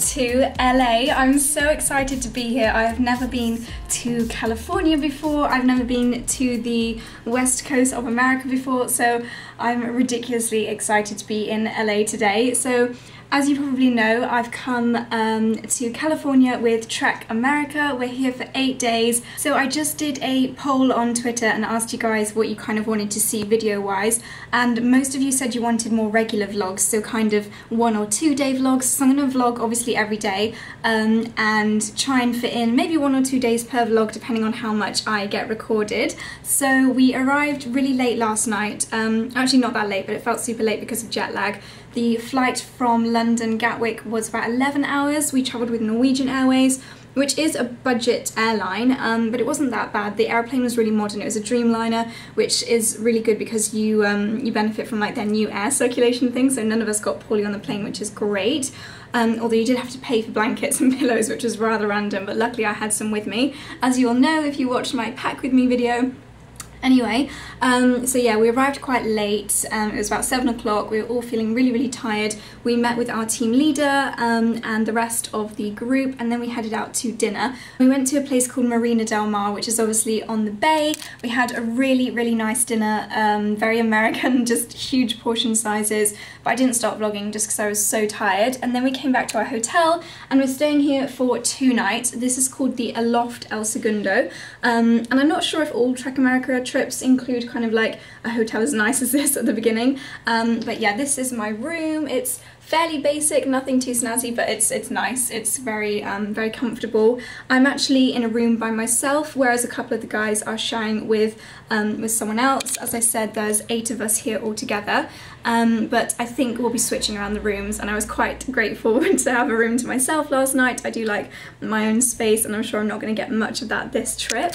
to LA. I'm so excited to be here. I have never been to California before, I've never been to the west coast of America before, so I'm ridiculously excited to be in LA today. So as you probably know, I've come um, to California with Trek America. We're here for eight days. So I just did a poll on Twitter and asked you guys what you kind of wanted to see video-wise. And most of you said you wanted more regular vlogs, so kind of one or two day vlogs. So I'm gonna vlog obviously every day um, and try and fit in maybe one or two days per vlog depending on how much I get recorded. So we arrived really late last night. Um, actually not that late, but it felt super late because of jet lag. The flight from London Gatwick was about 11 hours. We travelled with Norwegian Airways, which is a budget airline, um, but it wasn't that bad. The airplane was really modern. It was a Dreamliner, which is really good because you um, you benefit from like their new air circulation thing. So none of us got poorly on the plane, which is great. Um, although you did have to pay for blankets and pillows, which was rather random. But luckily, I had some with me. As you all know, if you watched my pack with me video, Anyway, um, so yeah, we arrived quite late. Um, it was about seven o'clock. We were all feeling really, really tired. We met with our team leader um, and the rest of the group, and then we headed out to dinner. We went to a place called Marina Del Mar, which is obviously on the bay. We had a really, really nice dinner, um, very American, just huge portion sizes. But I didn't start vlogging just because I was so tired. And then we came back to our hotel, and we're staying here for two nights. This is called the Aloft El Segundo, um, and I'm not sure if all Trek America trips include kind of like a hotel as nice as this at the beginning. Um, but yeah, this is my room. It's fairly basic, nothing too snazzy, but it's it's nice. It's very um, very comfortable. I'm actually in a room by myself, whereas a couple of the guys are sharing with um, with someone else. As I said, there's eight of us here all together, um, but I think we'll be switching around the rooms, and I was quite grateful to have a room to myself last night. I do like my own space, and I'm sure I'm not going to get much of that this trip.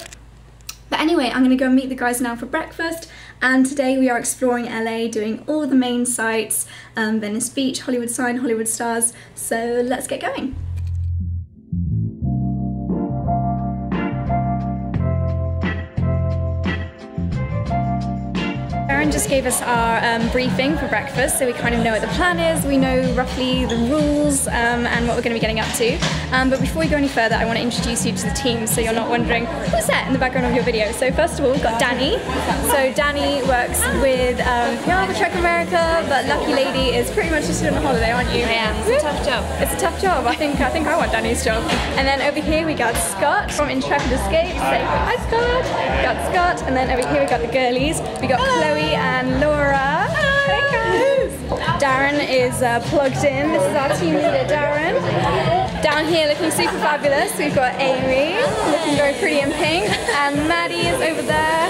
But anyway, I'm gonna go meet the guys now for breakfast and today we are exploring LA, doing all the main sites, um, Venice Beach, Hollywood Sign, Hollywood Stars, so let's get going. Just gave us our um, briefing for breakfast, so we kind of know what the plan is, we know roughly the rules um, and what we're going to be getting up to. Um, but before we go any further, I want to introduce you to the team so you're not wondering who's that in the background of your video. So first of all, we've got Danny. So Danny works with um, yeah, Trek America, but Lucky Lady is pretty much just on a holiday, aren't you? Yeah, it's a tough job. It's a tough job. I think I think I want Danny's job. And then over here we got Scott from Intrepid Escape. Say hi, Scott. We got Scott, and then over here we got the girlies. We got Hello. Chloe and Laura. Hey guys. Darren is uh, plugged in. This is our team leader, Darren. Down here looking super fabulous, we've got Amy, looking very pretty in pink, and Maddie is over there.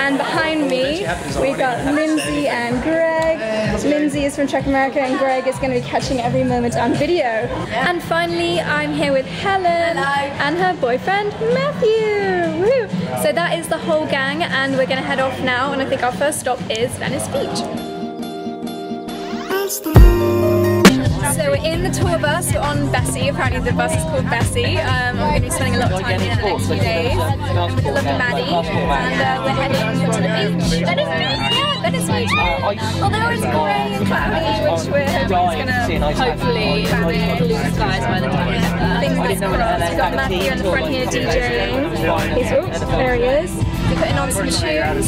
And behind me, we've got Lindsay and Greg. Lindsay is from Trek America and Greg is going to be catching every moment on video. And finally, I'm here with Helen and her boyfriend, Matthew. Woo. So that is the whole gang and we're going to head off now and I think our first stop is Venice Beach. So we're in the tour bus, we're on Bessie, apparently the bus is called Bessie. Um, I'm going to be spending a lot of time here in the next few days with the lovely Maddie and uh, we're heading to the beach. Venice Beach, yeah, Venice Beach. Although it's grey and cloudy, which we're hoping is going to hopefully blue skies by the time we get there. Fingers crossed. We've got Matthew in the front here DJing. He's, oops, there he is. We're putting on some tunes.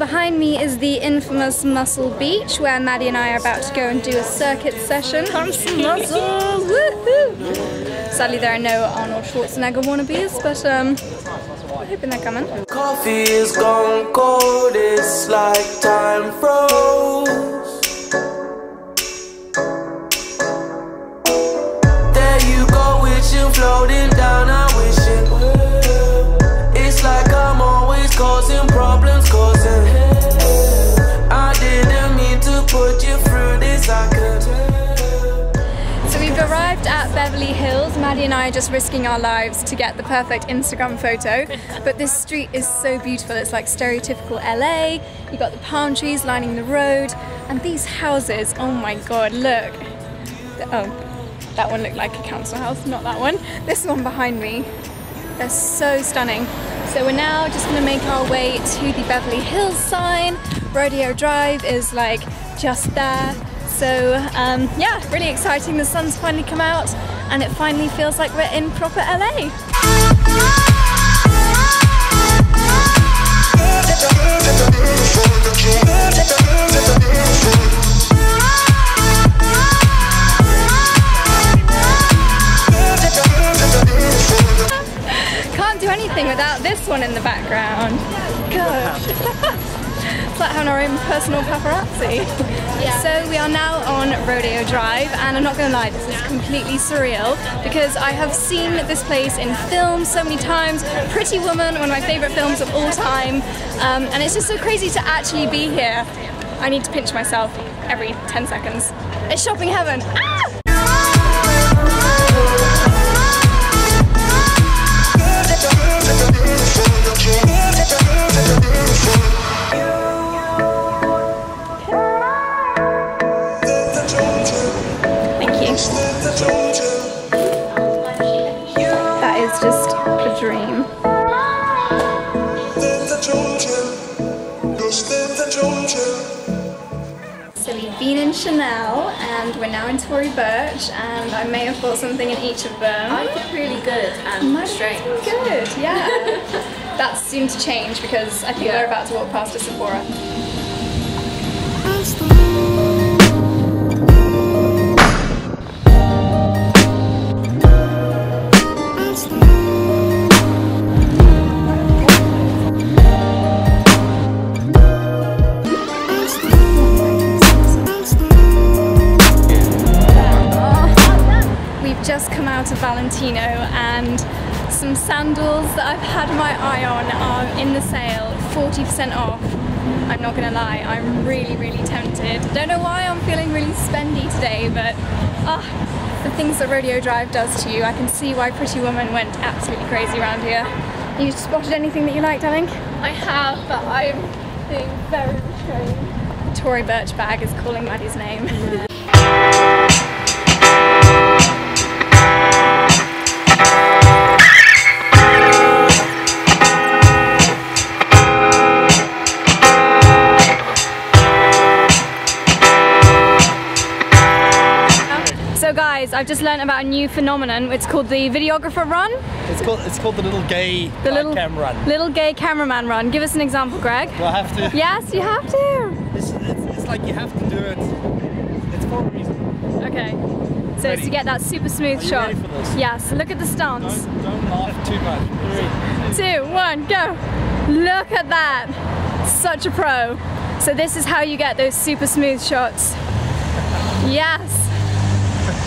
Behind me is the infamous Muscle Beach where Maddie and I are about to go and do a circuit session. Pump some muscles! Woohoo! Sadly there are no Arnold Schwarzenegger wannabes, but um, we're hoping they're coming. Coffee is gone cold, it's like time froze. And I are just risking our lives to get the perfect Instagram photo. But this street is so beautiful. It's like stereotypical LA. You've got the palm trees lining the road. And these houses, oh my god, look. Oh, that one looked like a council house, not that one. This one behind me. They're so stunning. So we're now just gonna make our way to the Beverly Hills sign. Rodeo Drive is like just there. So um, yeah, really exciting. The sun's finally come out and it finally feels like we're in proper LA. Can't do anything without this one in the background. Gosh. it's like having our own personal paparazzi. So we are now on Rodeo Drive and I'm not gonna lie, this is completely surreal because I have seen this place in films so many times. Pretty Woman, one of my favorite films of all time. Um, and it's just so crazy to actually be here. I need to pinch myself every 10 seconds. It's shopping heaven. Ah! So we've been in Chanel and we're now in Tory Burch and I may have bought something in each of them. I look really good and Mine's strange. Good, yeah. That's soon to change because I think Yeah. we're about to walk past a Sephora. Sandals that I've had my eye on are in the sale, 40% off. I'm not gonna lie, I'm really, really tempted. Don't know why I'm feeling really spendy today, but ah, the things that Rodeo Drive does to you, I can see why Pretty Woman went absolutely crazy around here. You spotted anything that you liked, darling? I have, but I'm being very restrained. Tory Burch bag is calling Maddie's name. So guys, I've just learned about a new phenomenon. It's called the videographer run. It's called it's called the little gay The little cam run. little gay cameraman run. Give us an example, Greg. Do I have to? Yes, you have to. It's, it's, it's like you have to do it. It's for a reason. Okay. So it's to get that super smooth shot. ready for this? Yes. Look at the stance. Don't, don't laugh too much. Three. two, one, go. Look at that. Such a pro. So this is how you get those super smooth shots. Yes.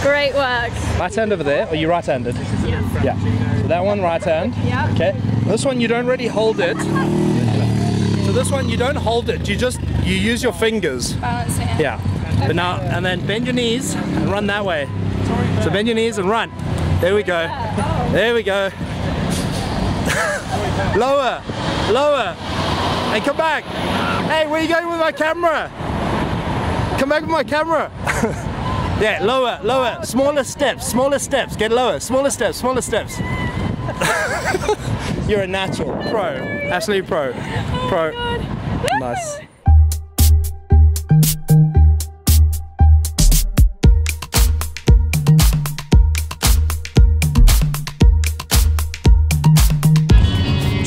Great work. Right hand over there. Are you right-handed? Yeah. Yeah. So that one right hand. Yeah. Okay. This one you don't really hold it. So this one you don't hold it. You just you use your fingers. Balancing it. Yeah. But now and then bend your knees and run that way. So bend your knees and run. There we go. There we go. lower, lower, and come back. Hey, where are you going with my camera? Come back with my camera. yeah, lower, lower, smaller steps, smaller steps. Get lower, smaller steps, smaller steps. You're a natural, pro, absolutely pro, pro. Nice.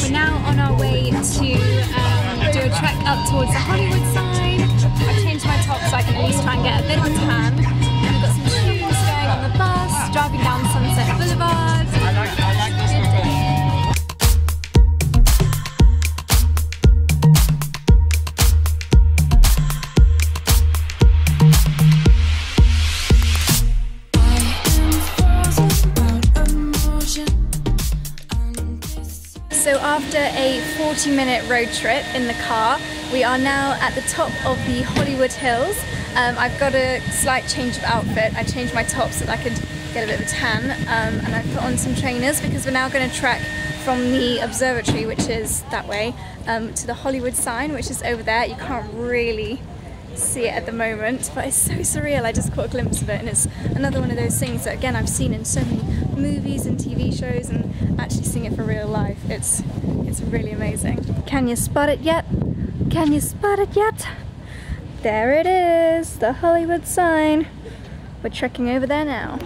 We're now on our way to um, do a trek up towards the Hollywood sign. I've changed my top so I can at least try and get a bit of tan. Driving down Sunset Boulevard. Good day. So after a 40 minute road trip in the car, we are now at the top of the Hollywood Hills. Um, I've got a slight change of outfit. I changed my top so that I could get a bit of a tan um, and I put on some trainers because we're now going to trek from the observatory, which is that way, um, to the Hollywood sign, which is over there. You can't really see it at the moment, but it's so surreal. I just caught a glimpse of it, and it's another one of those things that again I've seen in so many movies and TV shows, and actually seeing it for real life, it's it's really amazing. Can you spot it yet? Can you spot it yet? There it is, the Hollywood sign. We're trekking over there now.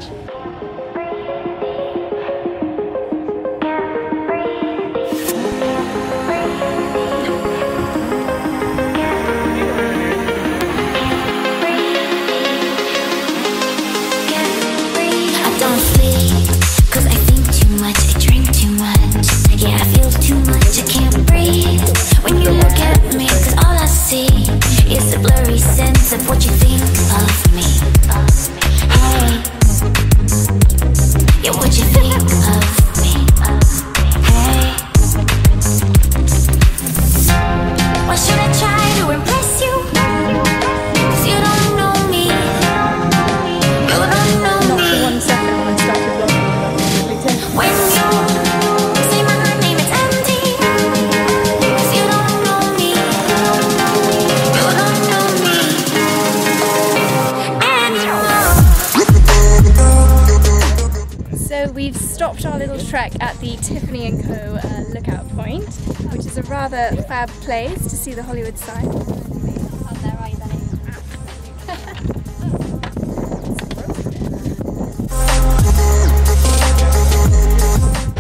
Trek at the Tiffany & Co. Uh, lookout point, which is a rather fab place to see the Hollywood sign.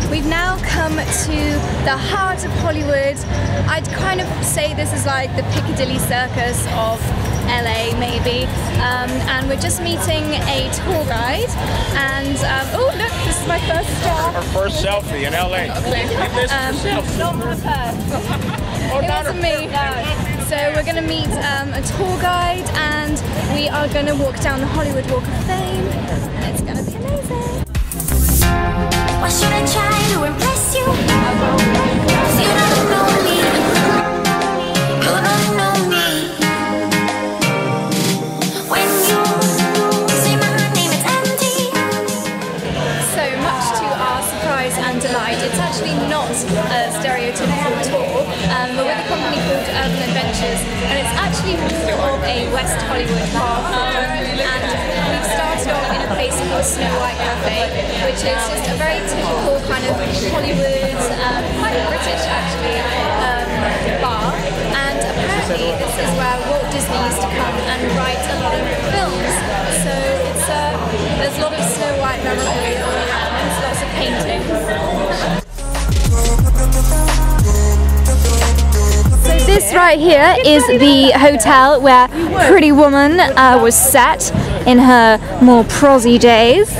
We've now come to the heart of Hollywood. I'd kind of say this is like the Piccadilly Circus of LA, maybe. Um, and we're just meeting a tour guide. And um, oh, look, my first stop. Her first selfie in LA. This Um, it wasn't me. So we're going to meet um, a tour guide, and we are going to walk down the Hollywood Walk of Fame. And it's going to be amazing. Why should I try to impress you? 'Cause you don't know. You more of a West Hollywood bar. Um, and we've started off in a place called Snow White Cafe, which is just a very typical kind of Hollywood, um, quite British actually, um, bar. And apparently this is where Walt Disney used to come and write a lot of films. So it's uh, there's a lot of Snow White memorabilia. There's lots of paintings. This right here is the hotel where Pretty Woman uh, was set in her more prosy days.